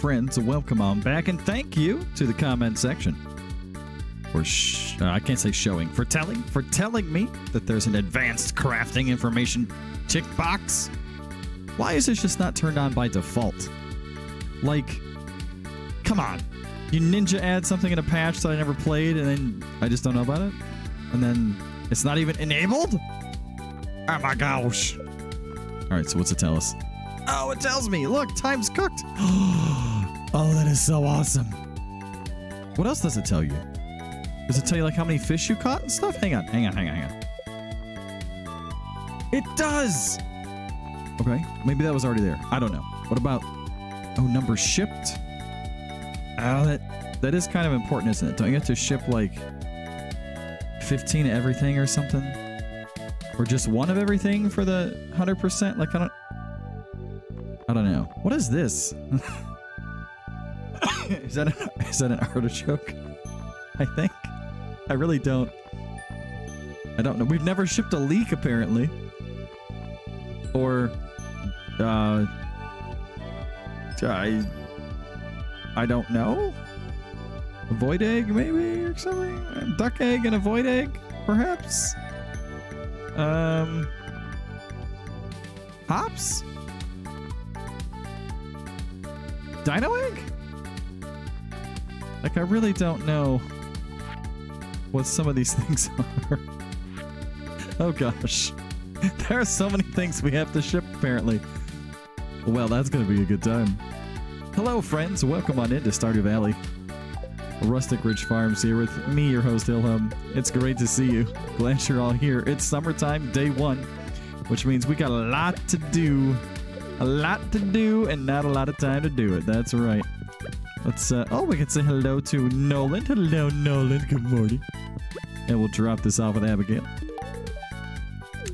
friends. Welcome on back, and thank you to the comment section for sh- uh, I can't say showing for telling for telling me that there's an advanced crafting information tick box. Why is this just not turned on by default? Like, come on, you ninja add something in a patch that I never played, and then I just don't know about it, and then it's not even enabled. Oh my gosh! All right, so what's it tell us? Oh, it tells me. Look, time's cooked. oh, that is so awesome. What else does it tell you? Does it tell you like how many fish you caught and stuff? Hang on, hang on, hang on, hang on. It does. Okay, maybe that was already there. I don't know. What about oh number shipped? Oh, that that is kind of important, isn't it? Don't you have to ship like 15 of everything or something? Or just one of everything for the 100%? Like I don't I don't know. What is this? is that an, is that an artichoke? I think. I really don't. I don't know. We've never shipped a leek apparently. Or uh I I don't know. A void egg maybe or something? A duck egg and a void egg perhaps? Um hops? Dino egg? Like, I really don't know what some of these things are. oh gosh. There are so many things we have to ship, apparently. Well, that's going to be a good time. Hello, friends. Welcome on into Stardew Valley. Rustic Ridge Farms here with me, your host, Hillhome. It's great to see you. Glad you're all here. It's summertime, day one, which means we got a lot to do a lot to do and not a lot of time to do it. That's right. Let's, uh, oh, we can say hello to Nolan. Hello, Nolan. Good morning. And we'll drop this off with Abigail.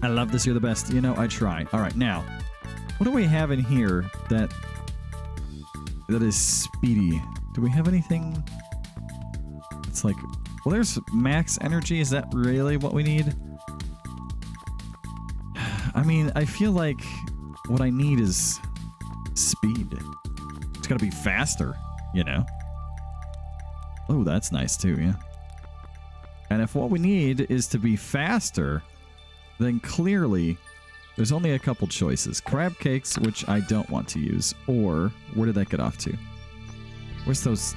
I love this. You're the best. You know, I try. All right, now, what do we have in here that that is speedy? Do we have anything? It's like, well, there's max energy. Is that really what we need? I mean, I feel like what I need is speed. It's got to be faster, you know? Oh, that's nice too, yeah. And if what we need is to be faster, then clearly there's only a couple choices. Crab cakes, which I don't want to use, or where did that get off to? Where's those?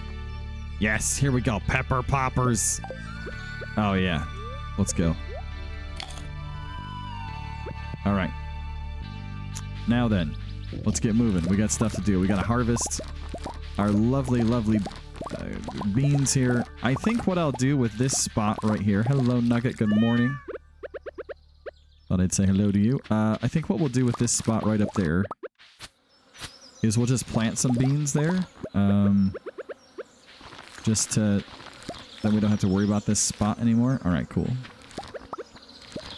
Yes, here we go. Pepper poppers. Oh, yeah. Let's go. All right. Now then, let's get moving. We got stuff to do. We got to harvest our lovely, lovely uh, beans here. I think what I'll do with this spot right here. Hello, Nugget. Good morning. Thought I'd say hello to you. Uh, I think what we'll do with this spot right up there is we'll just plant some beans there. Um, just to... Then we don't have to worry about this spot anymore. All right, cool.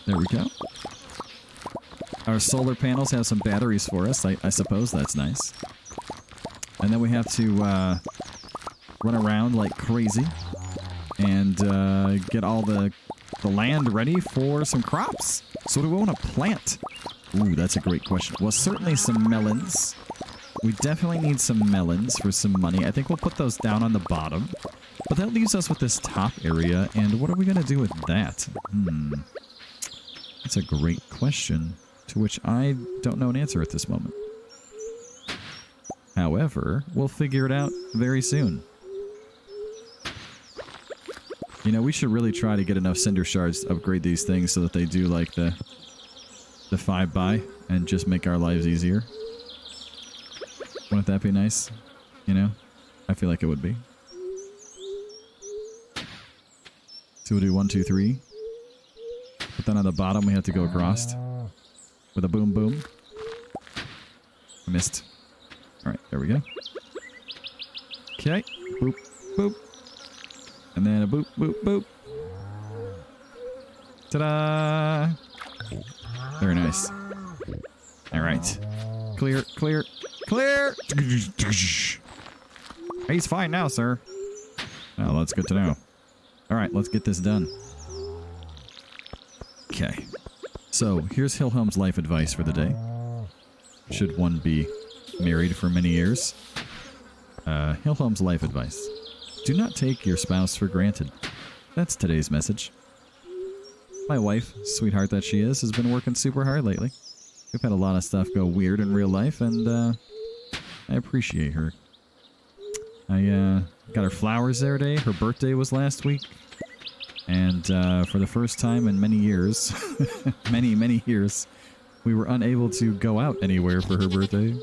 There we go. Our solar panels have some batteries for us. I, I suppose that's nice. And then we have to uh, run around like crazy and uh, get all the, the land ready for some crops. So what do we want to plant? Ooh, that's a great question. Well, certainly some melons. We definitely need some melons for some money. I think we'll put those down on the bottom. But that leaves us with this top area, and what are we going to do with that? Hmm. That's a great question, to which I don't know an answer at this moment. However, we'll figure it out very soon. You know, we should really try to get enough cinder shards to upgrade these things so that they do like the the 5 by and just make our lives easier. Wouldn't that be nice? You know? I feel like it would be. So we'll do one, two, three. But then on the bottom we have to go across with a boom boom. I missed. Alright, there we go. Okay. Boop, boop. And then a boop, boop, boop. Ta-da! Very nice. Alright. Clear, clear, clear! He's fine now, sir. Oh, that's good to know. Alright, let's get this done. Okay. So, here's Hillhome's life advice for the day. Should one be married for many years? Uh, Hillhome's life advice. Do not take your spouse for granted. That's today's message. My wife, sweetheart that she is, has been working super hard lately. We've had a lot of stuff go weird in real life, and uh, I appreciate her. I uh, got her flowers there today. Her birthday was last week. And uh, for the first time in many years, many, many years, we were unable to go out anywhere for her birthday.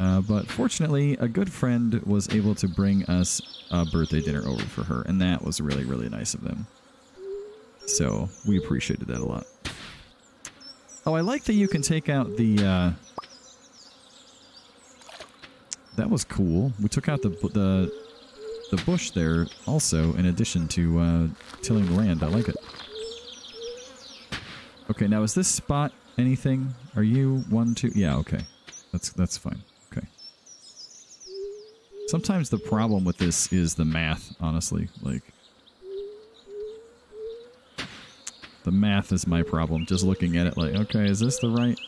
Uh, but fortunately, a good friend was able to bring us a birthday dinner over for her, and that was really, really nice of them. So we appreciated that a lot. Oh, I like that you can take out the. Uh, that was cool. We took out the the the bush there also, in addition to uh, tilling the land. I like it. Okay, now is this spot anything? Are you one, two? Yeah, okay. That's that's fine. Sometimes the problem with this is the math, honestly. Like, the math is my problem. Just looking at it like, okay, is this the right...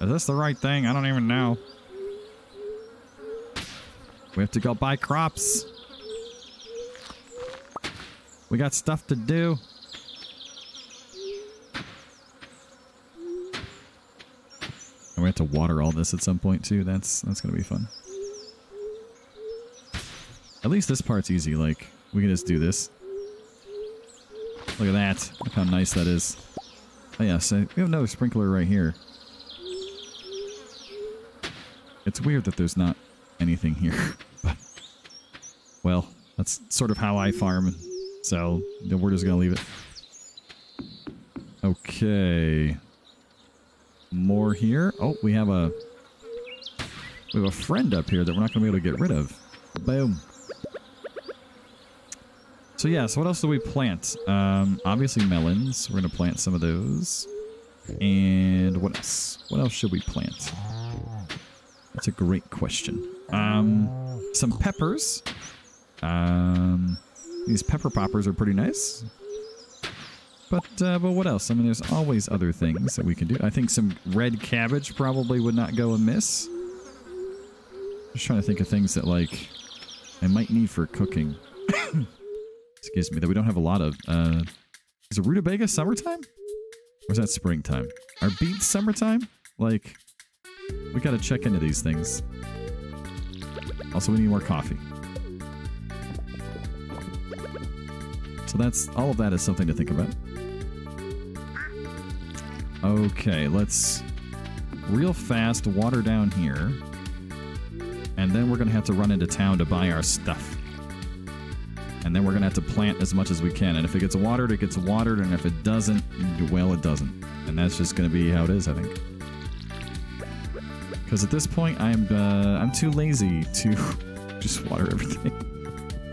Is this the right thing? I don't even know. We have to go buy crops. We got stuff to do. And we have to water all this at some point too. That's that's gonna be fun. At least this part's easy. Like we can just do this. Look at that. Look how nice that is. Oh yeah, so we have another sprinkler right here. It's weird that there's not anything here, but well, that's sort of how I farm. So we're just gonna leave it. Okay. More here. Oh, we have a we have a friend up here that we're not gonna be able to get rid of. Boom. So yeah, so what else do we plant? Um, obviously melons. We're gonna plant some of those. And what else? What else should we plant? That's a great question. Um, some peppers. Um, these pepper poppers are pretty nice. But, uh, but what else? I mean, there's always other things that we can do. I think some red cabbage probably would not go amiss. Just trying to think of things that, like, I might need for cooking. Excuse me, that we don't have a lot of. Uh, is a rutabaga summertime? Or is that springtime? Are beets summertime? Like, we gotta check into these things. Also, we need more coffee. So that's all of that is something to think about. Okay, let's real fast water down here. And then we're to have to run into town to buy our stuff. And then we're to have to plant as much as we can. And if it gets watered, it gets watered. And if it doesn't, well, it doesn't. And that's just to be how it is, I think. Because at this point, I'm uh, I'm too lazy to just water everything.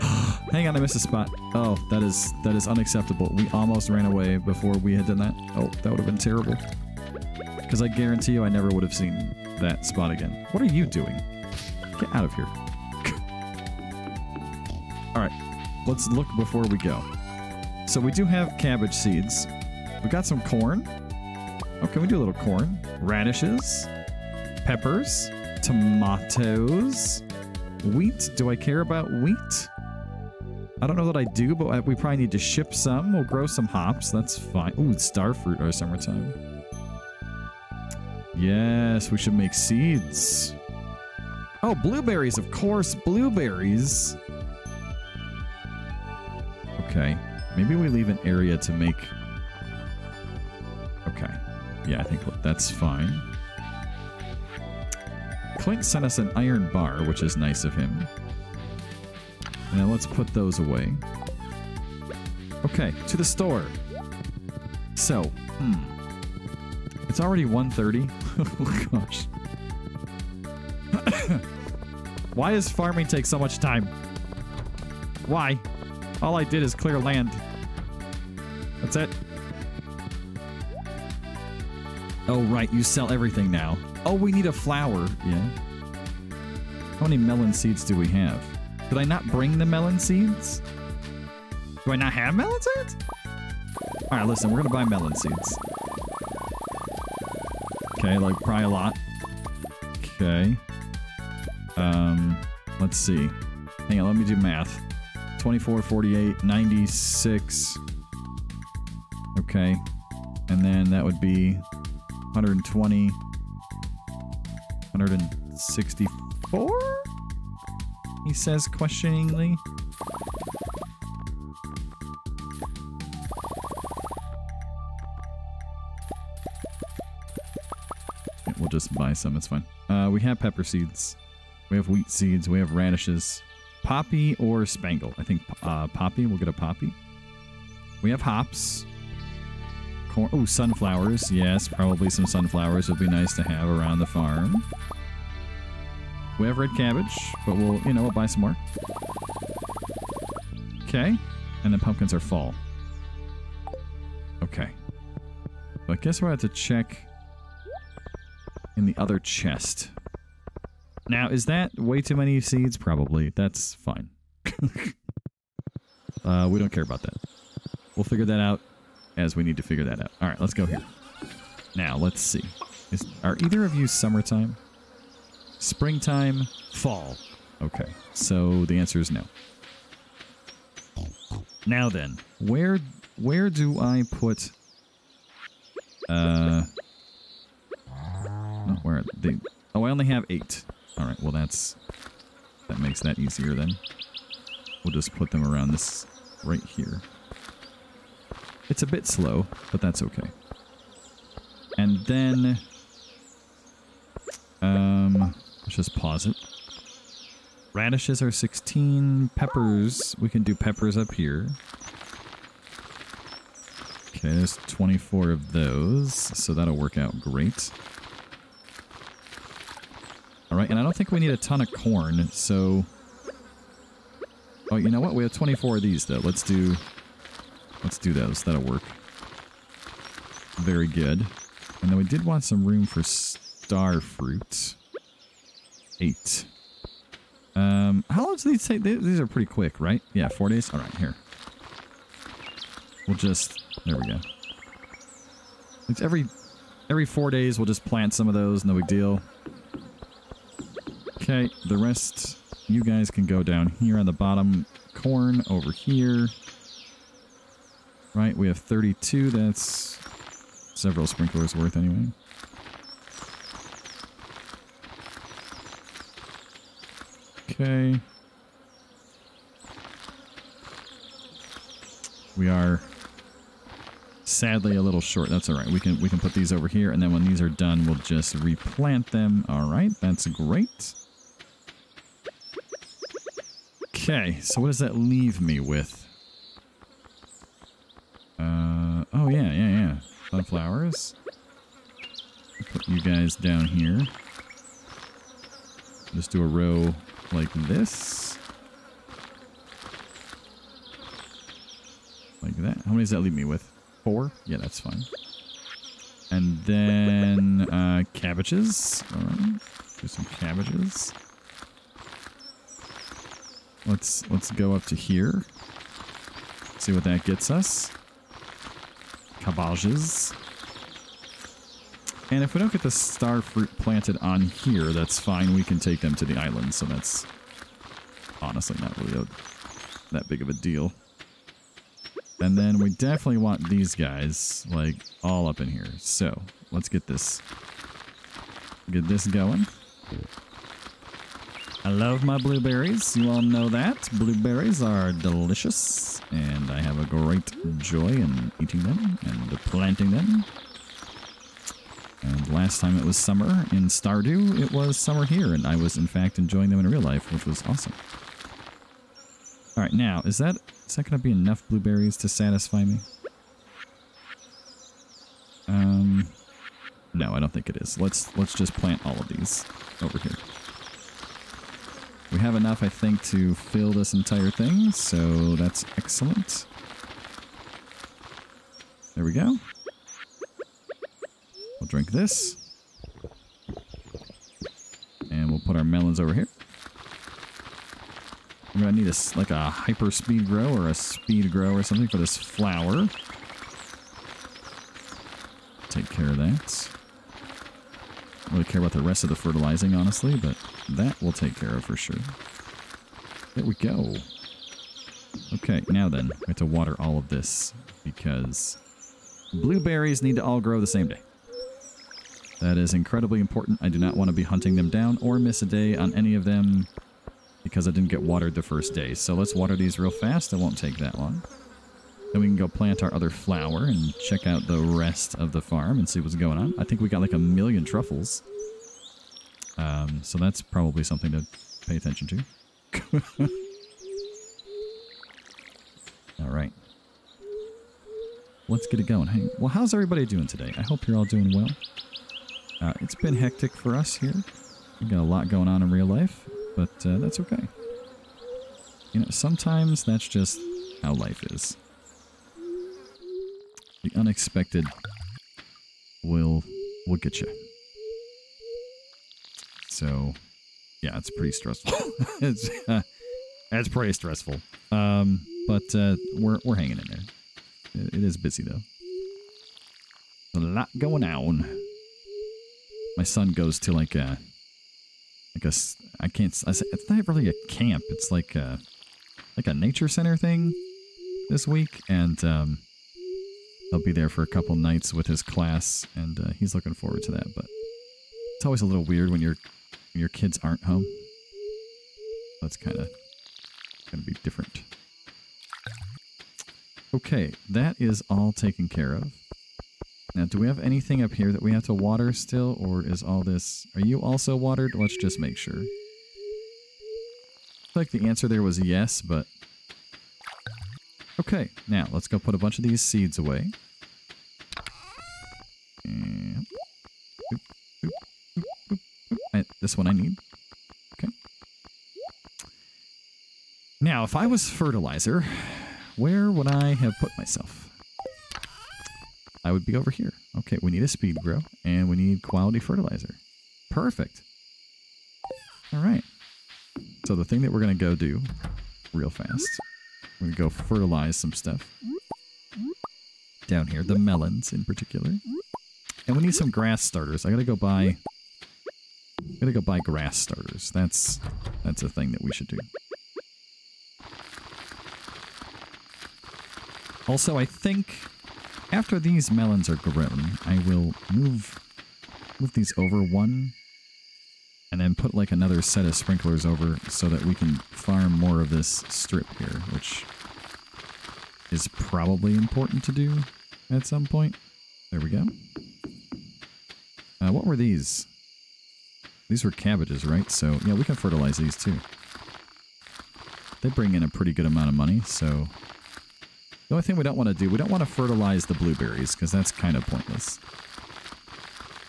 Hang on, I missed a spot. Oh, that is that is unacceptable. We almost ran away before we had done that. Oh, that would have been terrible. Because I guarantee you I never would have seen that spot again. What are you doing? Get out of here. Alright, let's look before we go. So we do have cabbage seeds. We got some corn. Okay, we do a little corn. Radishes. Peppers. Tomatoes. Wheat. Do I care about wheat? I don't know that I do, but we probably need to ship some. We'll grow some hops. That's fine. Ooh, star fruit or summertime. Yes, we should make seeds. Oh, blueberries, of course. Blueberries. Okay. Maybe we leave an area to make... Okay. Yeah, I think that's fine. Clint sent us an iron bar, which is nice of him. Now let's put those away. Okay, to the store. So, hmm. It's already 1.30. oh gosh. Why does farming take so much time? Why? All I did is clear land. That's it. Oh, right. You sell everything now. Oh, we need a flower. Yeah. How many melon seeds do we have? Did I not bring the melon seeds? Do I not have melon seeds? All right, listen, we're gonna buy melon seeds. Okay, like probably a lot. Okay. Um, Let's see. Hang on, let me do math. 24, 48, 96. Okay. And then that would be 120, 164? He says questioningly. We'll just buy some, it's fine. Uh, we have pepper seeds. We have wheat seeds. We have radishes. Poppy or spangle? I think uh, poppy. We'll get a poppy. We have hops. Corn. Oh, sunflowers. Yes, probably some sunflowers would be nice to have around the farm. We have red cabbage, but we'll, you know, we'll buy some more. Okay. And then pumpkins are fall. Okay. So I guess we'll have to check in the other chest. Now, is that way too many seeds? Probably. That's fine. uh, we don't care about that. We'll figure that out as we need to figure that out. All right, let's go here. Now, let's see. Is, are either of you summertime? Springtime? Fall? Okay, so the answer is no. Now then, where where do I put... Uh... Oh, where are they? Oh, I only have eight. All right, well that's... That makes that easier then. We'll just put them around this right here. It's a bit slow, but that's okay. And then... Um, let's just pause it. Radishes are 16. Peppers, we can do peppers up here. Okay, there's 24 of those, so that'll work out great. Alright, and I don't think we need a ton of corn, so... Oh, you know what? We have 24 of these, though. Let's do... Let's do those. That'll work. Very good. And then we did want some room for star fruit. Eight. Um, how long do these take? These are pretty quick, right? Yeah, four days? All right, here. We'll just... There we go. It's every... Every four days, we'll just plant some of those. No big deal. Okay, the rest... You guys can go down here on the bottom. Corn over here. Right, we have 32. That's several sprinklers worth anyway. Okay. We are sadly a little short. That's all right. We can we can put these over here, and then when these are done, we'll just replant them. All right, that's great. Okay, so what does that leave me with? Uh, oh yeah, yeah, yeah. Sunflowers. Put you guys down here. Just do a row like this. Like that. How many does that leave me with? Four? Yeah, that's fine. And then uh, cabbages. All right. Do some cabbages. Let's let's go up to here. See what that gets us. Cabbages. And if we don't get the star fruit planted on here, that's fine. We can take them to the island, so that's honestly not really a, that big of a deal. And then we definitely want these guys, like, all up in here. So, let's get this, get this going. I love my blueberries. You all know that. Blueberries are delicious, and I have a great joy in eating them and planting them. And last time it was summer in Stardew, it was summer here, and I was in fact enjoying them in real life, which was awesome. All right, now is that is that going to be enough blueberries to satisfy me? Um, no, I don't think it is. Let's let's just plant all of these over here. Have enough, I think, to fill this entire thing, so that's excellent. There we go. We'll drink this. And we'll put our melons over here. We're to need a, like a hyper speed grow or a speed grow or something for this flower. Take care of that. Don't really care about the rest of the fertilizing, honestly, but that we'll take care of for sure. There we go. Okay, now then, we have to water all of this because blueberries need to all grow the same day. That is incredibly important. I do not want to be hunting them down or miss a day on any of them because I didn't get watered the first day. So let's water these real fast. It won't take that long. Then we can go plant our other flower and check out the rest of the farm and see what's going on. I think we got like a million truffles. Um, so that's probably something to pay attention to. all right. Let's get it going. Hey, well, how's everybody doing today? I hope you're all doing well. Uh, it's been hectic for us here. We got a lot going on in real life, but uh, that's okay. You know, sometimes that's just how life is. The unexpected will will get you. So, yeah, it's pretty stressful. it's uh, it's pretty stressful. Um, but uh, we're we're hanging in there. It, it is busy though. a lot going on. My son goes to like a like a I can't it's not really a camp. It's like a like a nature center thing this week, and um, He'll be there for a couple nights with his class, and uh, he's looking forward to that. But it's always a little weird when your your kids aren't home. That's kind of going to be different. Okay, that is all taken care of. Now, do we have anything up here that we have to water still, or is all this... Are you also watered? Let's just make sure. I like the answer there was yes, but Okay, now let's go put a bunch of these seeds away. This one I need. Okay. Now, if I was fertilizer, where would I have put myself? I would be over here. Okay, we need a speed grow, and we need quality fertilizer. Perfect. All right. So the thing that we're going to go do real fast we're gonna go fertilize some stuff. Down here, the melons in particular. And we need some grass starters. I gotta go buy... Gotta go buy grass starters. That's, that's a thing that we should do. Also, I think after these melons are grown, I will move move these over one and then put like another set of sprinklers over so that we can farm more of this strip here, which is probably important to do at some point. There we go. Uh, what were these? These were cabbages, right? So, yeah, we can fertilize these too. They bring in a pretty good amount of money, so... The only thing we don't want to do, we don't want to fertilize the blueberries, because that's kind of pointless.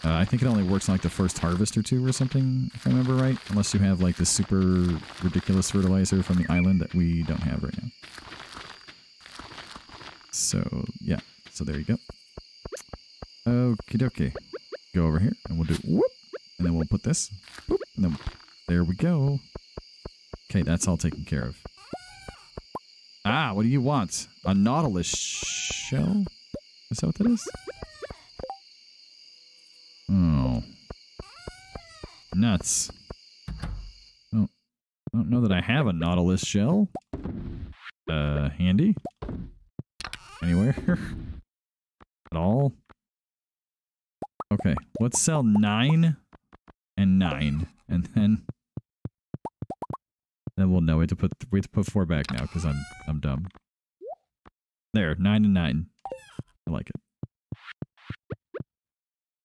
Uh, I think it only works on like the first harvest or two or something, if I remember right. Unless you have like the super ridiculous fertilizer from the island that we don't have right now. So, yeah. So there you go. Okie dokie. Go over here and we'll do whoop. And then we'll put this. Whoop. And then there we go. Okay, that's all taken care of. Ah, what do you want? A nautilus shell? Is that what that is? Oh. Nuts. Oh, I don't know that I have a Nautilus shell. Uh, handy? Anywhere? At all? Okay, let's sell nine nine, and then then we'll know. We have to put we have to put four back now because I'm I'm dumb. There, nine and nine. I like it.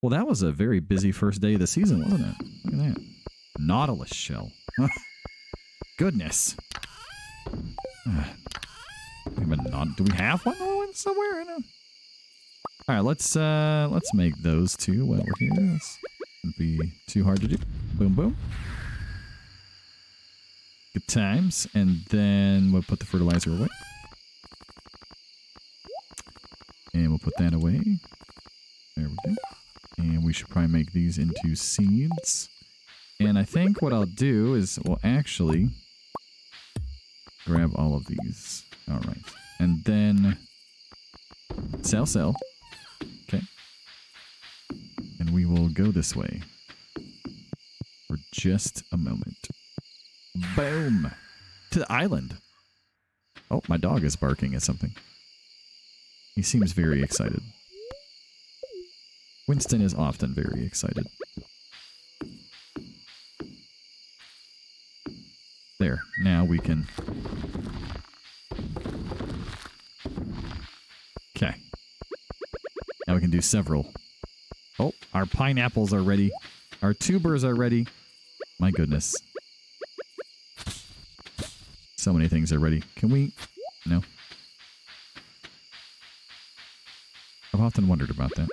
Well, that was a very busy first day of the season, wasn't it? Look at that. Nautilus shell. Goodness. do we have one somewhere? All right, let's uh let's make those two while we're here. This wouldn't be too hard to do. Boom, boom. Good times, and then we'll put the fertilizer away. And we'll put that away. There we go. And we should probably make these into seeds. And I think what I'll do is we'll actually grab all of these. All right. And then sell, sell. And we will go this way for just a moment. Boom. to the island. Oh, my dog is barking at something. He seems very excited. Winston is often very excited. There. Now we can... Okay. Now we can do several. Oh, our pineapples are ready. Our tubers are ready. My goodness. So many things are ready. Can we... No. I've often wondered about that.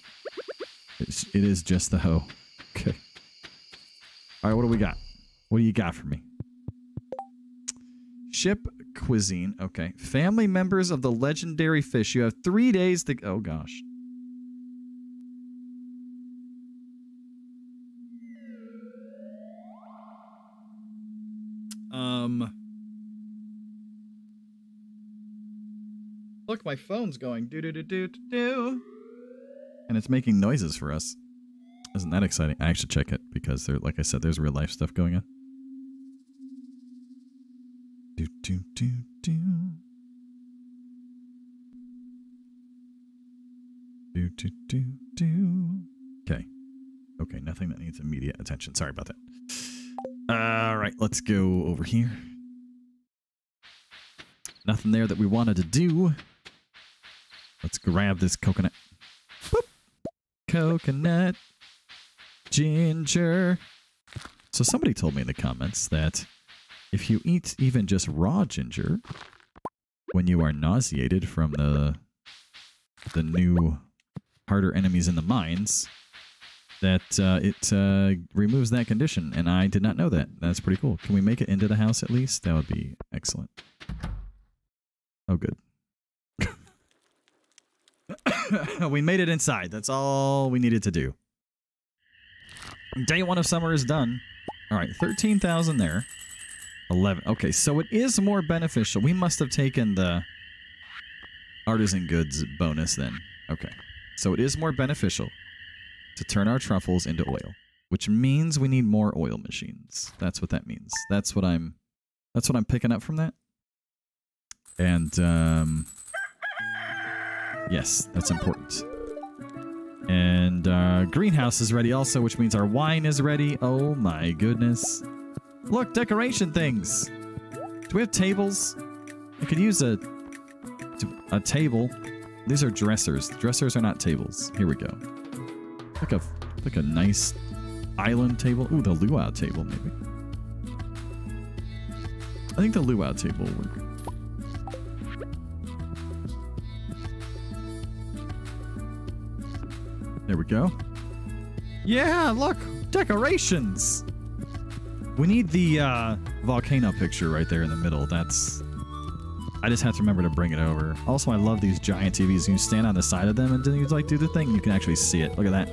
It's, it is just the hoe. Okay. All right, what do we got? What do you got for me? Ship cuisine. Okay. Family members of the legendary fish. You have three days to... Oh, gosh. My phone's going do do do do do. And it's making noises for us. Isn't that exciting? I should check it because there like I said, there's real life stuff going on. Do do do do. Do do do do. Okay. Okay, nothing that needs immediate attention. Sorry about that. All right, let's go over here. Nothing there that we wanted to do. Grab this coconut. Boop. Coconut. Ginger. So somebody told me in the comments that if you eat even just raw ginger, when you are nauseated from the the new harder enemies in the mines, that uh, it uh, removes that condition. And I did not know that. That's pretty cool. Can we make it into the house at least? That would be excellent. Oh, good. we made it inside. That's all we needed to do. Day one of summer is done. All right, 13,000 there. 11. Okay, so it is more beneficial. We must have taken the artisan goods bonus then. Okay. So it is more beneficial to turn our truffles into oil, which means we need more oil machines. That's what that means. That's what I'm that's what I'm picking up from that. And um Yes, that's important. And uh, greenhouse is ready also, which means our wine is ready. Oh my goodness. Look, decoration things. Do we have tables? I could use a a table. These are dressers. Dressers are not tables. Here we go. Like a like a nice island table. Ooh, the luau table maybe. I think the luau table will There we go. Yeah, look! Decorations! We need the uh, volcano picture right there in the middle. That's... I just have to remember to bring it over. Also, I love these giant TVs. You stand on the side of them and then you like do the thing. You can actually see it. Look at that.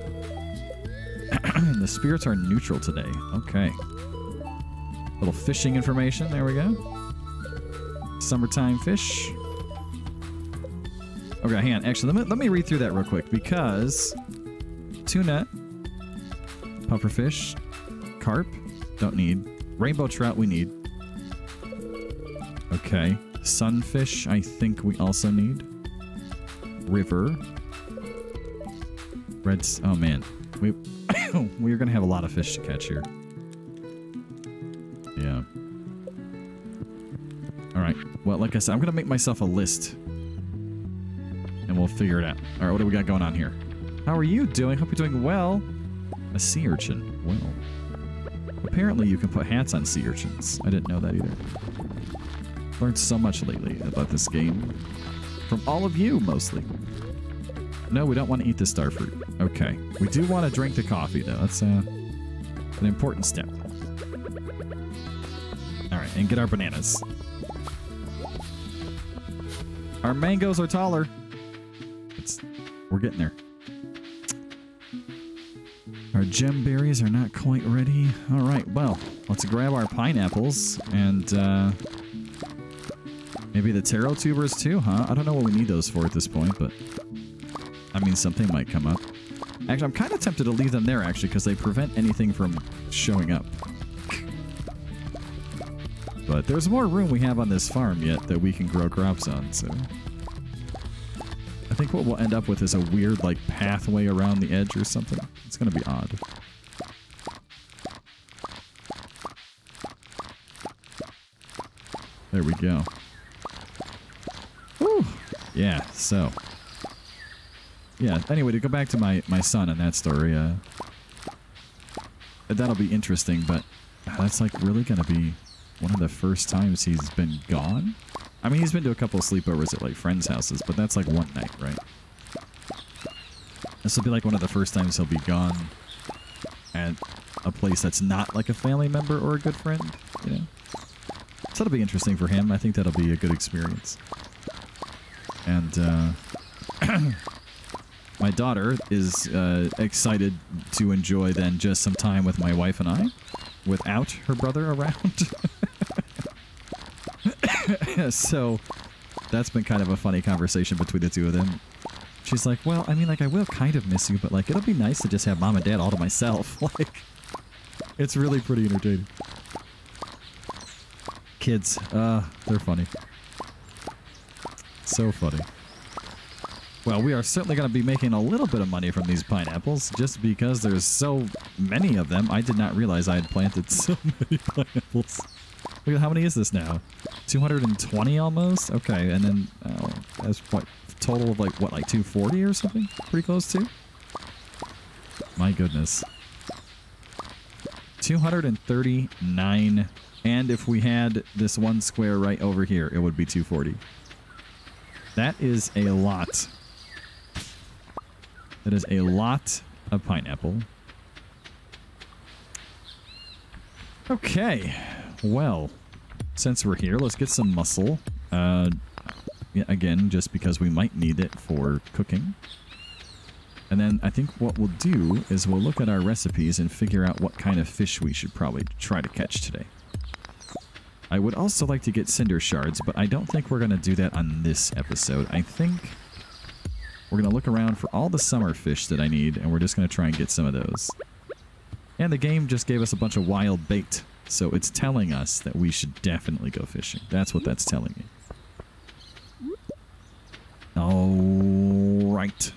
the spirits are neutral today. Okay. Little fishing information. There we go. Summertime fish. Okay, hang on. Actually, let me, let me read through that real quick because tuna, pufferfish, carp, don't need. Rainbow trout, we need. Okay. Sunfish, I think we also need. River. Reds. Oh man, we we're gonna have a lot of fish to catch here. Yeah. All right. Well, like I said, I'm gonna make myself a list, and we'll figure it out. All right. What do we got going on here? How are you doing? Hope you're doing well. A sea urchin. Well. Apparently you can put hats on sea urchins. I didn't know that either. Learned so much lately about this game. From all of you, mostly. No, we don't want to eat the starfruit. Okay. We do want to drink the coffee, though. That's uh, an important step. Alright, and get our bananas. Our mangoes are taller. It's, we're getting there. Gem berries are not quite ready. All right, well, let's grab our pineapples and uh, maybe the taro tubers too, huh? I don't know what we need those for at this point, but I mean, something might come up. Actually, I'm kind of tempted to leave them there, actually, because they prevent anything from showing up. But there's more room we have on this farm yet that we can grow crops on, so... Think what we'll end up with is a weird, like, pathway around the edge or something. It's gonna be odd. There we go. Whew. Yeah, so. Yeah, anyway, to go back to my, my son and that story, uh, that'll be interesting, but that's like really to be one of the first times he's been gone. I mean, he's been to a couple sleepovers at like friends' houses, but that's like one night, right? This will be like one of the first times he'll be gone at a place that's not like a family member or a good friend, you know? So that'll be interesting for him. I think that'll be a good experience. And uh, my daughter is uh, excited to enjoy then just some time with my wife and I without her brother around. so that's been kind of a funny conversation between the two of them. She's like, well, I mean, like, I will kind of miss you, but, like, it'll be nice to just have mom and dad all to myself. like, it's really pretty entertaining. Kids, uh, they're funny. So funny. Well, we are certainly going to be making a little bit of money from these pineapples, just because there's so many of them. I did not realize I had planted so many pineapples. Look at how many is this now? 220 almost? Okay, and then uh, that's what total of like what, like 240 or something? Pretty close to. My goodness. 239 and if we had this one square right over here, it would be 240. That is a lot. That is a lot of pineapple. Okay. Well, since we're here, let's get some mussel. Uh, again, just because we might need it for cooking. And then I think what we'll do is we'll look at our recipes and figure out what kind of fish we should probably try to catch today. I would also like to get cinder shards, but I don't think we're going to do that on this episode. I think we're going to look around for all the summer fish that I need, and we're just going to try and get some of those. And the game just gave us a bunch of wild bait. So it's telling us that we should definitely go fishing. That's what that's telling me. All right.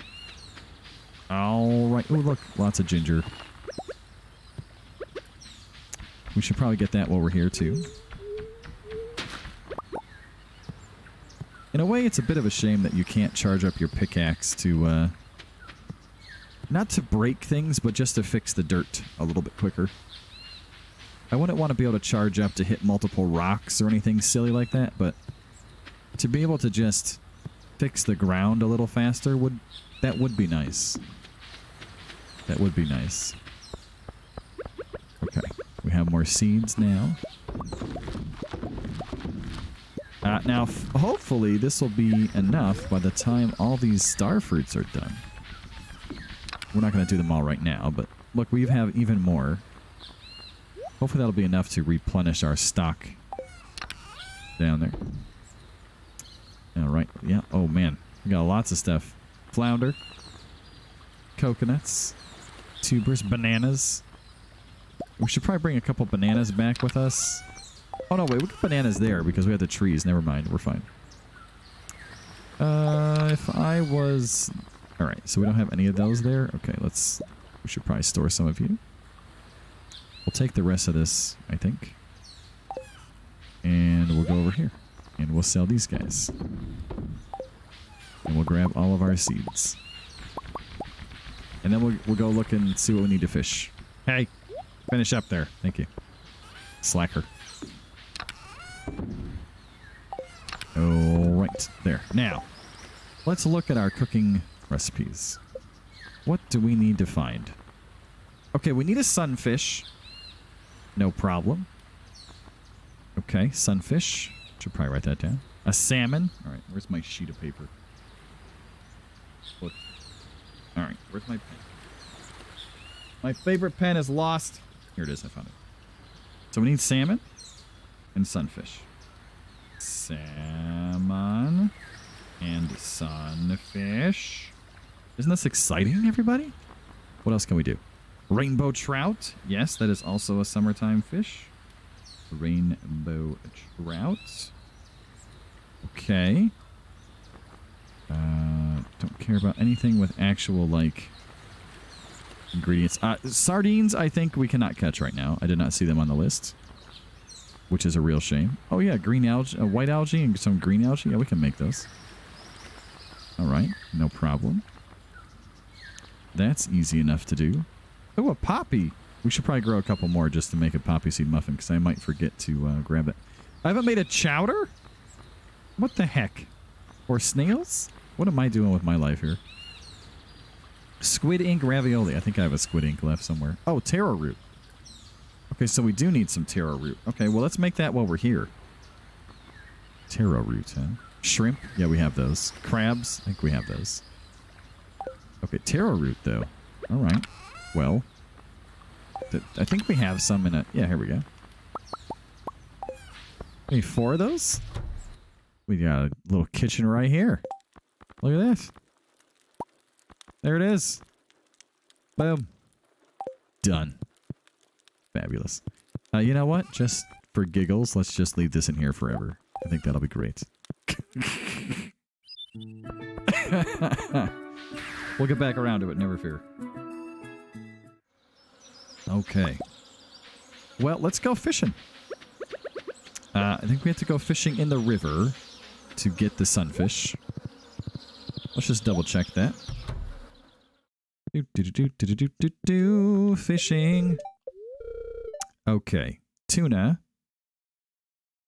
All right. Oh, look. Lots of ginger. We should probably get that while we're here, too. In a way, it's a bit of a shame that you can't charge up your pickaxe to, uh, not to break things, but just to fix the dirt a little bit quicker. I wouldn't want to be able to charge up to hit multiple rocks or anything silly like that, but to be able to just fix the ground a little faster would that would be nice. That would be nice. Okay, we have more seeds now. Uh, now, hopefully this will be enough by the time all these star fruits are done. We're not going to do them all right now, but look, we have even more. Hopefully that'll be enough to replenish our stock down there. All right. Yeah. Oh, man. We got lots of stuff. Flounder. Coconuts. Tubers. Bananas. We should probably bring a couple bananas back with us. Oh, no. Wait. We got bananas there because we had the trees. Never mind. We're fine. Uh, if I was... All right. So we don't have any of those there. Okay. Let's... We should probably store some of you. We'll take the rest of this, I think. And we'll go over here. And we'll sell these guys. And we'll grab all of our seeds. And then we'll, we'll go look and see what we need to fish. Hey, finish up there. Thank you. Slacker. All right, there. Now, let's look at our cooking recipes. What do we need to find? Okay, we need a sunfish. No problem. Okay, sunfish. Should probably write that down. A salmon. All right, where's my sheet of paper? Look. All right, where's my pen? My favorite pen is lost. Here it is. I found it. So we need salmon and sunfish. Salmon and sunfish. Isn't this exciting, everybody? What else can we do? Rainbow trout. Yes, that is also a summertime fish. Rainbow trout. Okay. Uh, don't care about anything with actual, like, ingredients. Uh, sardines, I think we cannot catch right now. I did not see them on the list, which is a real shame. Oh, yeah, green algae, uh, white algae and some green algae. Yeah, we can make those. All right, no problem. That's easy enough to do. Oh, a poppy. We should probably grow a couple more just to make a poppy seed muffin because I might forget to uh, grab it. I haven't made a chowder? What the heck? Or snails? What am I doing with my life here? Squid ink ravioli. I think I have a squid ink left somewhere. Oh, taro root. Okay, so we do need some taro root. Okay, well, let's make that while we're here. Taro root, huh? Shrimp? Yeah, we have those. Crabs? I think we have those. Okay, taro root, though. All right. Well, I think we have some in a... Yeah, here we go. Maybe four of those? We got a little kitchen right here. Look at this. There it is. Boom. Done. Fabulous. Uh, you know what? Just for giggles, let's just leave this in here forever. I think that'll be great. we'll get back around to it, never fear. Okay. Well, let's go fishing. Uh, I think we have to go fishing in the river to get the sunfish. Let's just double check that. Do, do, do, do, do, do, do, fishing. Okay. Tuna.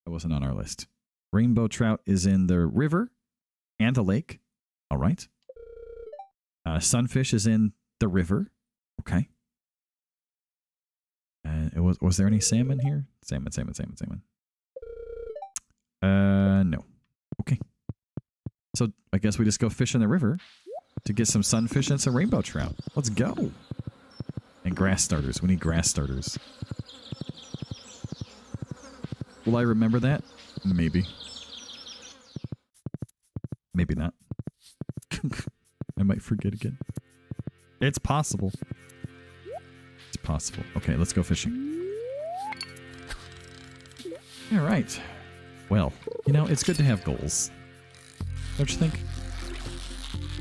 That wasn't on our list. Rainbow trout is in the river and the lake. All right. Uh, sunfish is in the river. Okay. And it was was there any salmon here? Salmon, salmon, salmon, salmon. Uh, no. Okay. So I guess we just go fish in the river to get some sunfish and some rainbow trout. Let's go. And grass starters. We need grass starters. Will I remember that? Maybe. Maybe not. I might forget again. It's possible. Possible. Okay, let's go fishing. All right. Well, you know, it's good to have goals. Don't you think?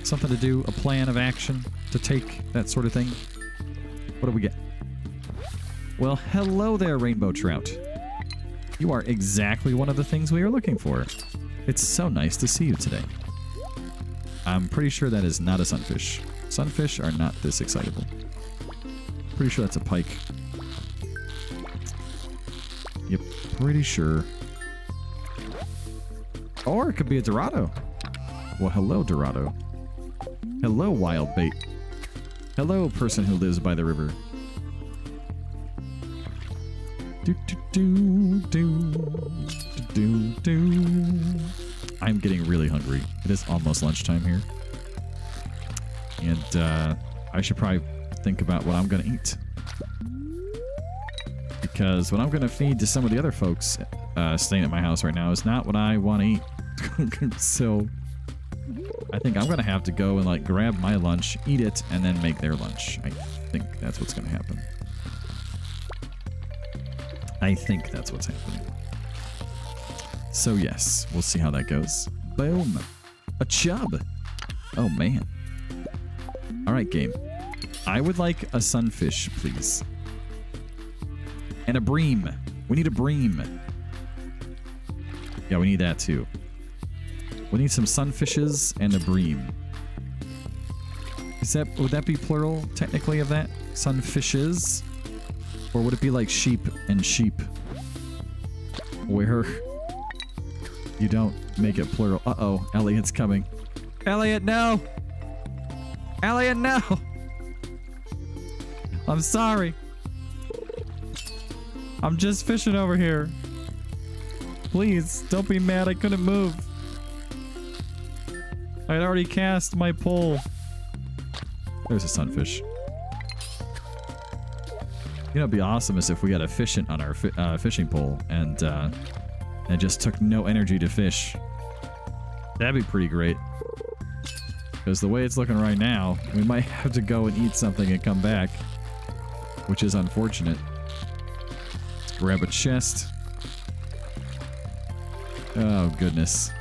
Something to do, a plan of action to take, that sort of thing. What do we get? Well, hello there, rainbow trout. You are exactly one of the things we are looking for. It's so nice to see you today. I'm pretty sure that is not a sunfish. Sunfish are not this excitable. Pretty sure that's a pike. Yep, pretty sure. Or it could be a Dorado. Well, hello, Dorado. Hello, wild bait. Hello, person who lives by the river. Do do do do do. I'm getting really hungry. It is almost lunchtime here, and uh, I should probably think about what I'm going to eat. Because what I'm going to feed to some of the other folks uh, staying at my house right now is not what I want to eat. so I think I'm going to have to go and like grab my lunch, eat it, and then make their lunch. I think that's what's going to happen. I think that's what's happening. So yes, we'll see how that goes. Boom. A chub. Oh man. All right, game. I would like a sunfish, please. And a bream. We need a bream. Yeah, we need that too. We need some sunfishes and a bream. Is that would that be plural technically of that? Sunfishes? Or would it be like sheep and sheep? Where you don't make it plural. Uh-oh, Elliott's coming. Elliott, no! Elliott, no! I'm sorry. I'm just fishing over here. Please, don't be mad I couldn't move. I'd already cast my pole. There's a sunfish. You know, it'd be awesome if we got a fishing on our fi uh, fishing pole and uh, it just took no energy to fish. That'd be pretty great. Because the way it's looking right now, we might have to go and eat something and come back. Which is unfortunate. Let's grab a chest. Oh, goodness.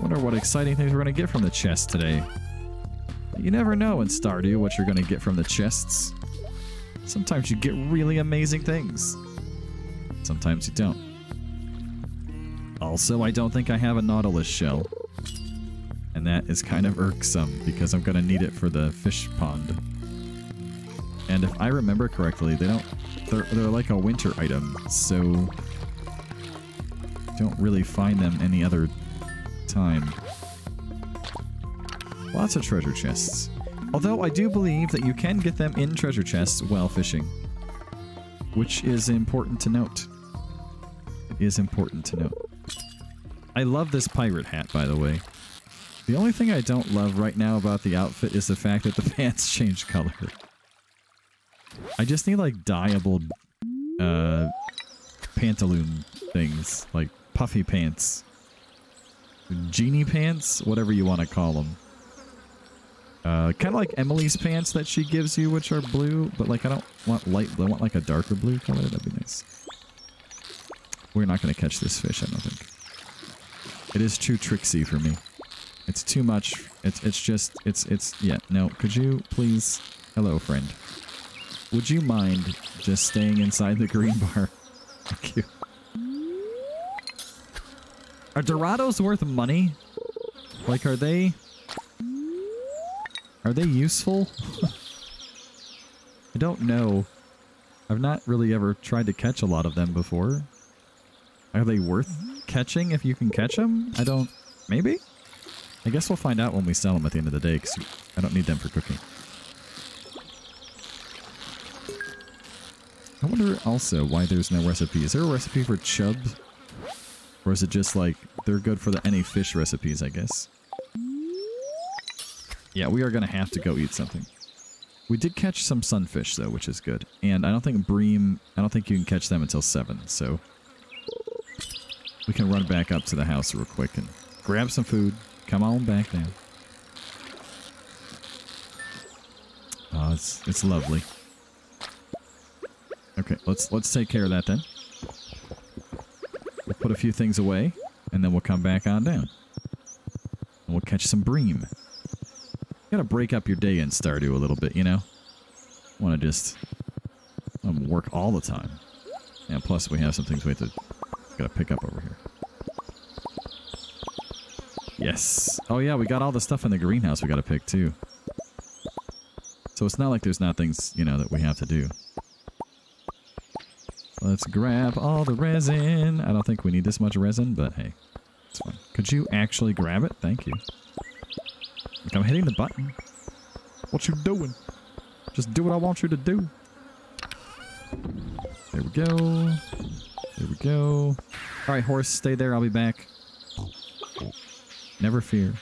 Wonder what exciting things we're going to get from the chest today. You never know in Stardew what you're going to get from the chests. Sometimes you get really amazing things. Sometimes you don't. Also, I don't think I have a Nautilus shell. And that is kind of irksome because I'm going to need it for the fish pond. And if I remember correctly, they don't... They're, they're like a winter item, so... Don't really find them any other time. Lots of treasure chests. Although I do believe that you can get them in treasure chests while fishing. Which is important to note. It is important to note. I love this pirate hat, by the way. The only thing I don't love right now about the outfit is the fact that the pants change color. I just need like dyeable uh, pantaloon things, like puffy pants. Genie pants, whatever you want to call them. Uh, kind of like Emily's pants that she gives you, which are blue, but like I don't want light blue. I want like a darker blue color. That'd be nice. We're not going to catch this fish, I don't think. It is too tricksy for me. It's too much. It's it's just it's it's yeah. No, could you please? Hello, friend. Would you mind just staying inside the green bar? Thank you. Are Dorados worth money? Like, are they... Are they useful? I don't know. I've not really ever tried to catch a lot of them before. Are they worth catching if you can catch them? I don't... Maybe? I guess we'll find out when we sell them at the end of the day, because I don't need them for cooking. I wonder also why there's no recipe. Is there a recipe for chubs? Or is it just like, they're good for the any fish recipes, I guess? Yeah, we are going to have to go eat something. We did catch some sunfish, though, which is good. And I don't think bream, I don't think you can catch them until 7, so... We can run back up to the house real quick and grab some food. Come on back down. Oh, it's, it's lovely. Okay, let's let's take care of that then. We'll put a few things away, and then we'll come back on down. And we'll catch some bream. You gotta break up your day in Stardew a little bit, you know? Want to just um, work all the time. And plus, we have some things we have to gotta pick up over here. Yes. Oh yeah, we got all the stuff in the greenhouse we gotta pick too. So it's not like there's not things, you know, that we have to do. Let's grab all the resin. I don't think we need this much resin, but hey, it's fine. Could you actually grab it? Thank you. I'm hitting the button. What you doing? Just do what I want you to do. There we go. There we go. All right, horse, stay there. I'll be back. Never fear.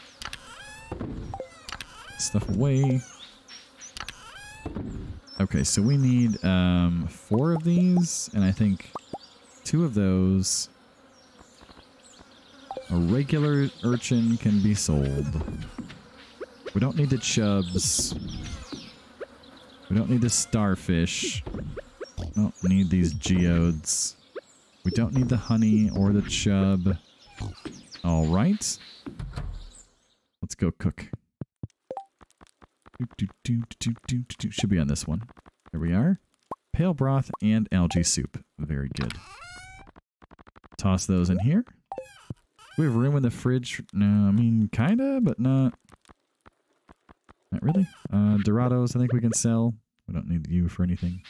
Stuff away. Okay, so we need um, four of these, and I think two of those. A regular urchin can be sold. We don't need the chubs. We don't need the starfish. Don't need these geodes. We don't need the honey or the chub. All right. Let's go cook. Should be on this one. There we are. Pale broth and algae soup. Very good. Toss those in here. we have room in the fridge? No, I mean, kinda, but not. Not really. Uh, Dorados, I think we can sell. We don't need you for anything.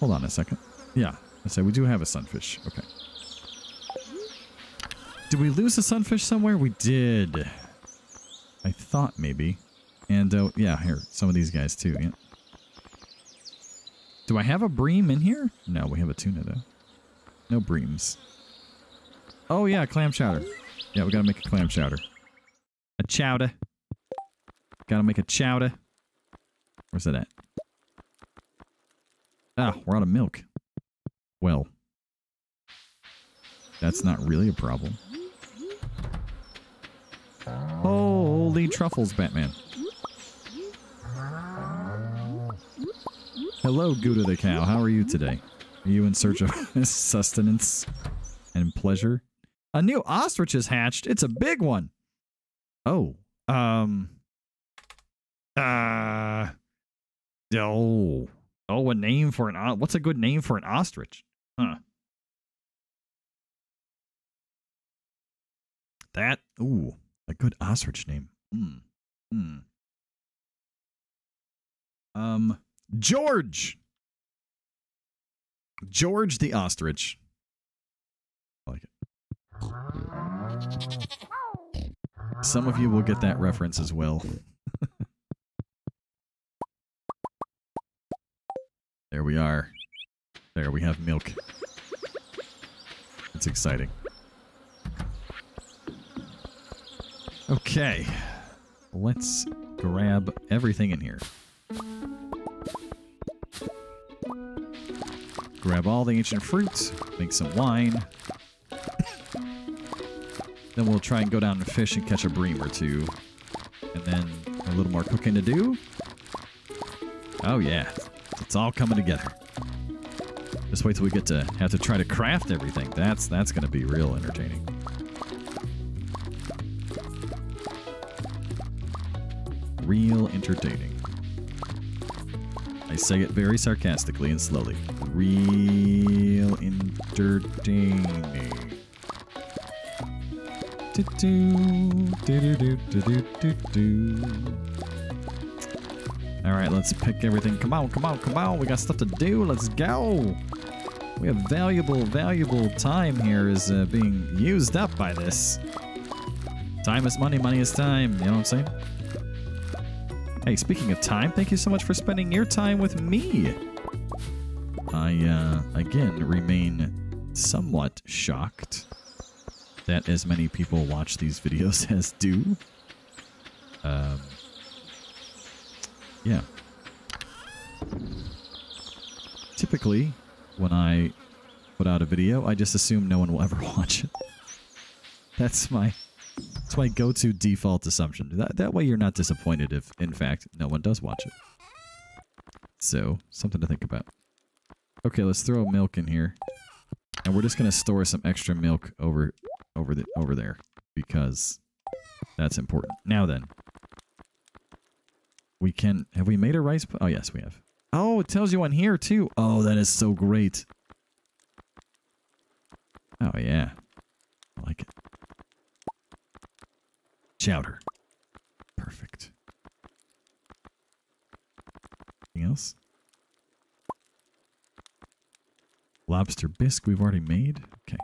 Hold on a second. Yeah, I said we do have a sunfish. Okay. Did we lose a sunfish somewhere? We did. I thought maybe. And, uh, yeah, here. Some of these guys, too. Yeah. Do I have a bream in here? No, we have a tuna, though. No breams. Oh, yeah, clam chowder. Yeah, we gotta make a clam chowder. A chowder. Gotta make a chowder. Where's that at? Ah, we're out of milk. Well. That's not really a problem. Holy truffles, Batman. Hello, Gouda the cow. How are you today? Are you in search of sustenance and pleasure? A new ostrich has hatched. It's a big one. Oh. Um. Uh. Oh. Oh, a name for an. What's a good name for an ostrich? Huh. That. Ooh. A good ostrich name. Hmm. Hmm. Um. George. George the ostrich. I like it. Some of you will get that reference as well. there we are. There we have milk. It's exciting. Okay. Let's grab everything in here. Grab all the ancient fruits, make some wine. then we'll try and go down and fish and catch a bream or two. And then a little more cooking to do. Oh yeah, it's all coming together. Just wait till we get to have to try to craft everything. That's that's gonna be real entertaining. Real entertaining. I say it very sarcastically and slowly. Real entertaining. Do-do, do-do-do, do-do, do-do. All right, let's pick everything. Come on, come on, come on. We got stuff to do. Let's go. We have valuable, valuable time here is uh, being used up by this. Time is money, money is time. You know what I'm saying? Hey, speaking of time, thank you so much for spending your time with me. I, uh, again, remain somewhat shocked that as many people watch these videos as do. Um, yeah. Typically, when I put out a video, I just assume no one will ever watch it. That's my that's my go-to default assumption. That that way you're not disappointed if in fact no one does watch it. So, something to think about. Okay, let's throw milk in here. And we're just going to store some extra milk over over the over there because that's important. Now then, we can have we made a rice Oh, yes, we have. Oh, it tells you on here too. Oh, that is so great. Oh, yeah. I like it. Chowder. Perfect. Anything else? Lobster bisque we've already made. Okay.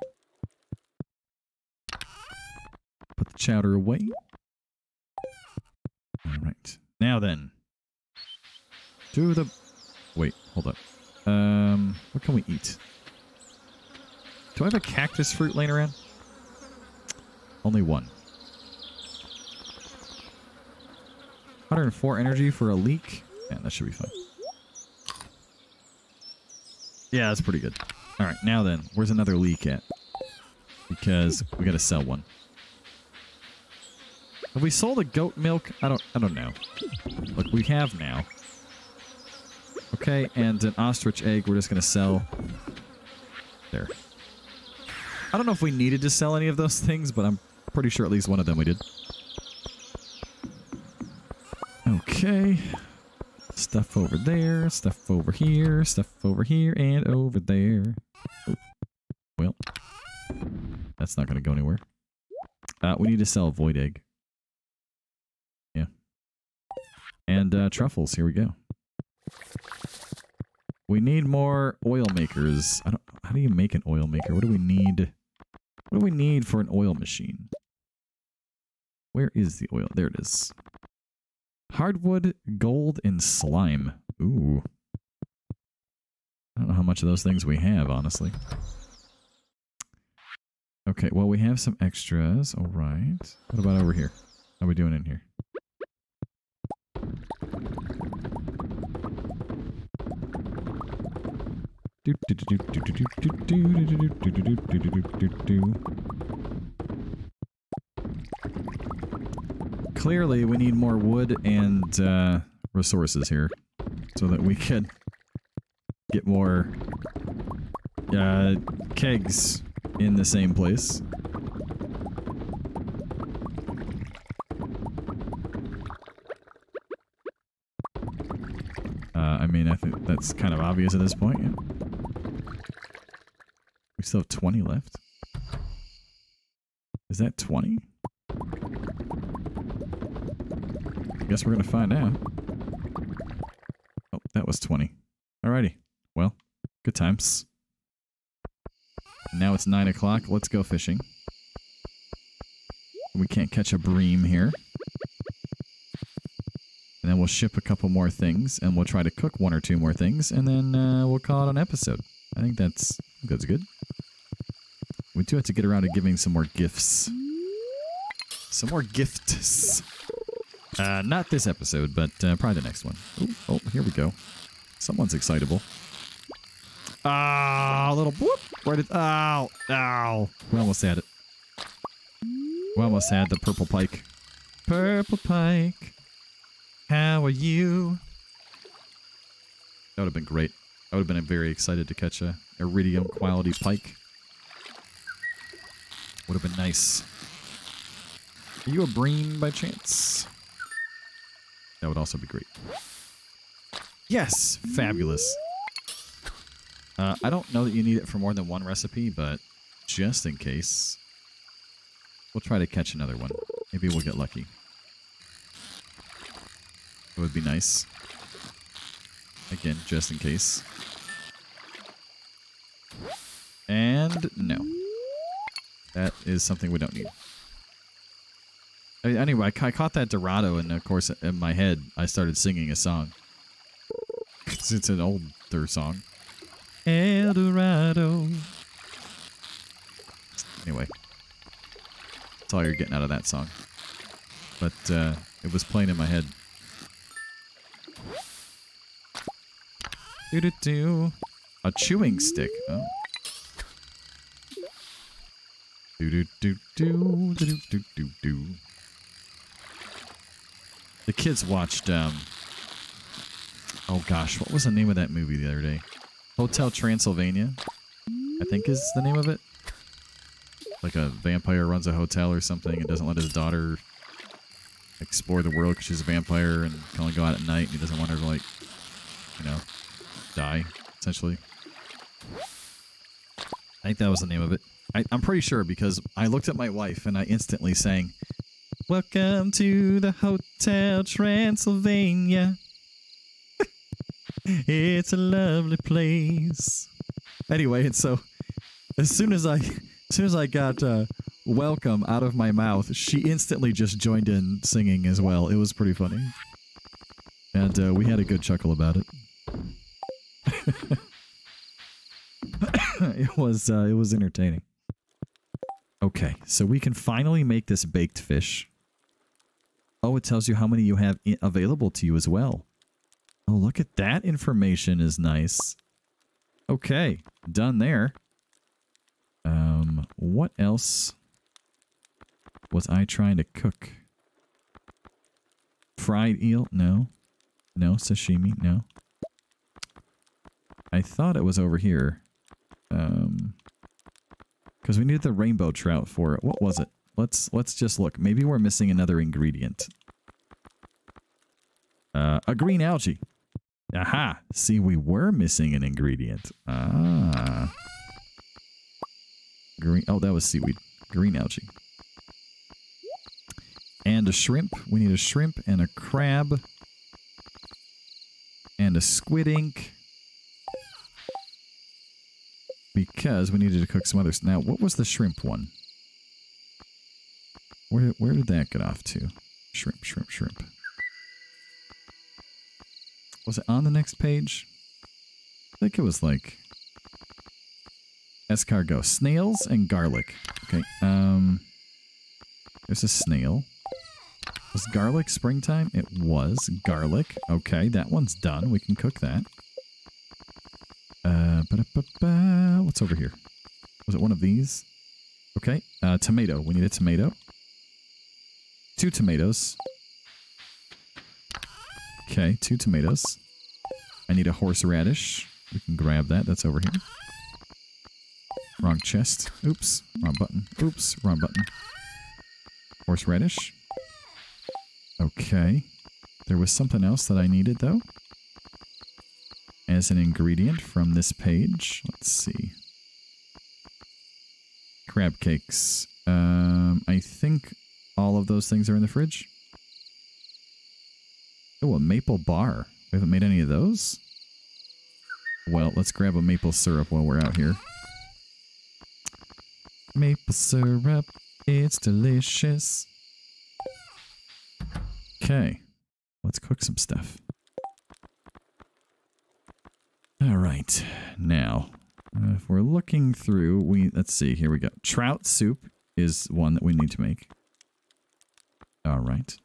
Put the chowder away. All right. Now then. To the... Wait, hold up. Um, what can we eat? Do I have a cactus fruit laying around? Only one. 104 energy for a leek. Yeah, that should be fine. Yeah, that's pretty good. All right, now then, where's another leek at? Because we got to sell one. Have we sold a goat milk? I don't. I don't know. Look, we have now. Okay, and an ostrich egg. We're just gonna sell. There. I don't know if we needed to sell any of those things, but I'm pretty sure at least one of them we did. Okay. Stuff over there, stuff over here, stuff over here, and over there. Oh. Well, that's not going to go anywhere. Uh, we need to sell a void egg. Yeah. And uh, truffles, here we go. We need more oil makers. I don't, how do you make an oil maker? What do we need? What do we need for an oil machine? Where is the oil? There it is. Hardwood, gold, and slime. Ooh. I don't know how much of those things we have, honestly. Okay, well, we have some extras. All right. What about over here? How are we doing in here? Do, do, do, do, do, do, do, do, do, do, do, do, do, do, do, do, do. Clearly, we need more wood and uh, resources here so that we can get more uh, kegs in the same place. Uh, I mean, I think that's kind of obvious at this point. Yeah. We still have 20 left. Is that 20? Guess we're going to find out. Oh, that was 20. Alrighty. Well, good times. Now it's 9 o'clock. Let's go fishing. We can't catch a bream here. And then we'll ship a couple more things, and we'll try to cook one or two more things, and then uh, we'll call it an episode. I think that's that's good. We do have to get around to giving some more gifts. Some more gifts. Uh, not this episode, but uh, probably the next one. Ooh, oh, here we go. Someone's excitable. Ah, a little whoop. Right at, ow, ow. We almost had it. We almost had the purple pike. Purple pike. How are you? That would have been great. I would have been very excited to catch a iridium quality pike. Would have been nice. Are you a bream by chance? That would also be great. Yes! Fabulous. Uh, I don't know that you need it for more than one recipe, but just in case, we'll try to catch another one. Maybe we'll get lucky. It would be nice. Again, just in case. And no. That is something we don't need. Anyway, I, I caught that Dorado, and of course, in my head, I started singing a song. It's, it's an older song. El Dorado. Anyway, that's all you're getting out of that song. But uh, it was playing in my head. Do do do. A chewing stick. Oh. Do do do do do do do do. The kids watched. Um, oh gosh, what was the name of that movie the other day? Hotel Transylvania, I think is the name of it. Like a vampire runs a hotel or something and doesn't let his daughter explore the world because she's a vampire and can only go out at night and he doesn't want her to like, you know, die, essentially. I think that was the name of it. I, am pretty sure because I looked at my wife and I instantly sang, Welcome to the Hotel Transylvania. it's a lovely place. Anyway, and so as soon as I as soon as I got uh, welcome out of my mouth, she instantly just joined in singing as well. It was pretty funny. And uh, we had a good chuckle about it. it was uh, it was entertaining. Okay, so we can finally make this baked fish. Oh, it tells you how many you have available to you as well. Oh, look at that information is nice. Okay, done there. Um, what else was I trying to cook? Fried eel? No. No. Sashimi? No. I thought it was over here. Um, because we needed the rainbow trout for it. What was it? Let's let's just look. Maybe we're missing another ingredient. Uh, a green algae. Aha! See, we were missing an ingredient. Ah. Green. Oh, that was seaweed. Green algae. And a shrimp. We need a shrimp and a crab. And a squid ink. Because we needed to cook some others. Now, what was the shrimp one? Where, where did that get off to? Shrimp, shrimp, shrimp. Was it on the next page? I think it was like escargot. Snails and garlic. Okay, um there's a snail. Was garlic springtime? It was. Garlic. Okay, that one's done. We can cook that. Uh, what's over here? Was it one of these? Okay, uh, tomato. We need a tomato. Two tomatoes. Okay, two tomatoes. I need a horseradish. We can grab that. That's over here. Wrong chest. Oops. Wrong button. Oops. Wrong button. Horseradish. Okay. There was something else that I needed, though. As an ingredient from this page. Let's see. Crab cakes. Um, I think all of those things are in the fridge. Oh, a maple bar. We haven't made any of those? Well, let's grab a maple syrup while we're out here. Maple syrup, it's delicious. Okay, let's cook some stuff. All right, now, if we're looking through, we let's see, here we go. Trout soup is one that we need to make. Right.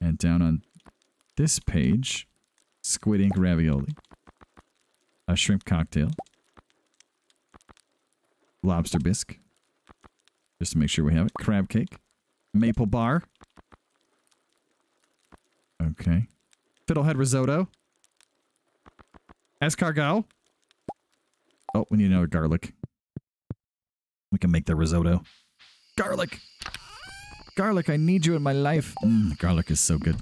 And down on this page, squid ink ravioli, a shrimp cocktail, lobster bisque, just to make sure we have it, crab cake, maple bar, okay, fiddlehead risotto, escargot. Oh, we need another garlic. We can make the risotto. Garlic! Garlic, I need you in my life. Mm, garlic is so good.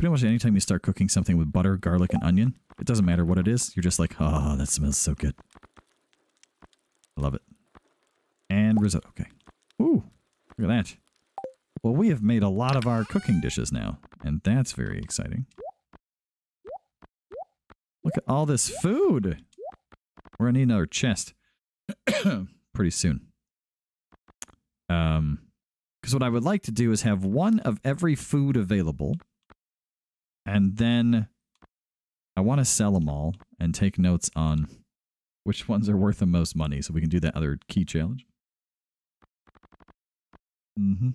Pretty much anytime you start cooking something with butter, garlic, and onion, it doesn't matter what it is, you're just like, oh, that smells so good. I love it. And risotto. Okay. Ooh, look at that. Well, we have made a lot of our cooking dishes now, and that's very exciting. Look at all this food. We're gonna need another chest pretty soon. Um, because what I would like to do is have one of every food available, and then I want to sell them all and take notes on which ones are worth the most money, so we can do that other key challenge. Mm-hmm.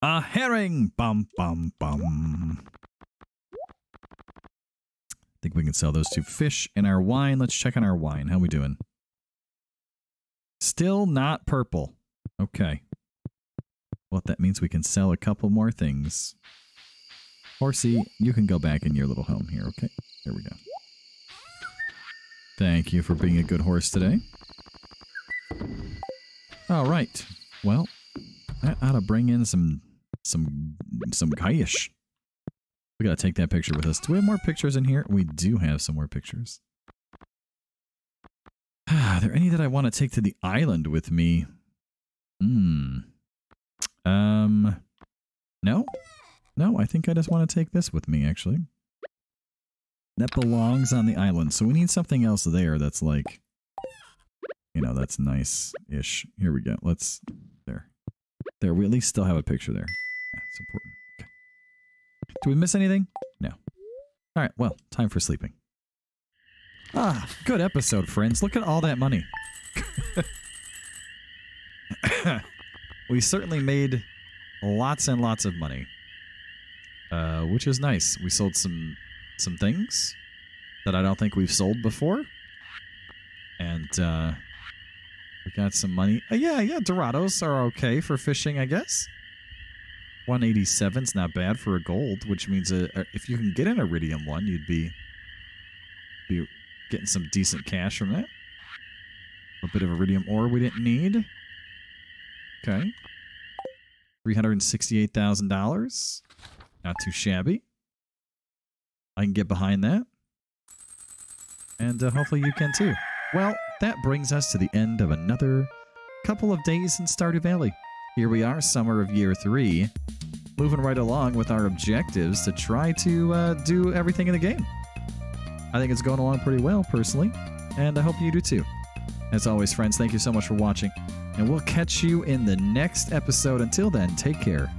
A herring! Bum, bum, bum. I think we can sell those two fish and our wine. Let's check on our wine. How we doing? Still not purple. Okay. Well, that means we can sell a couple more things. Horsey, you can go back in your little home here, okay? There we go. Thank you for being a good horse today. All right. Well, that ought to bring in some some some cash. We gotta take that picture with us. Do we have more pictures in here? We do have some more pictures. Are there any that I want to take to the island with me? Hmm. Um. No? No, I think I just want to take this with me, actually. That belongs on the island, so we need something else there that's like... You know, that's nice-ish. Here we go. Let's... There. There, we at least still have a picture there. Yeah, it's important. Okay. Do we miss anything? No. Alright, well, time for sleeping. Ah, good episode, friends. Look at all that money. we certainly made lots and lots of money, uh, which is nice. We sold some some things that I don't think we've sold before, and uh, we got some money. Uh, yeah, yeah, Dorados are okay for fishing, I guess. 187's not bad for a gold, which means uh, uh, if you can get an iridium one, you'd be be Getting some decent cash from that. A bit of iridium ore we didn't need. Okay. $368,000. Not too shabby. I can get behind that. And uh, hopefully you can too. Well, that brings us to the end of another couple of days in Stardew Valley. Here we are, summer of year three, moving right along with our objectives to try to uh, do everything in the game. I think it's going along pretty well, personally, and I hope you do too. As always, friends, thank you so much for watching, and we'll catch you in the next episode. Until then, take care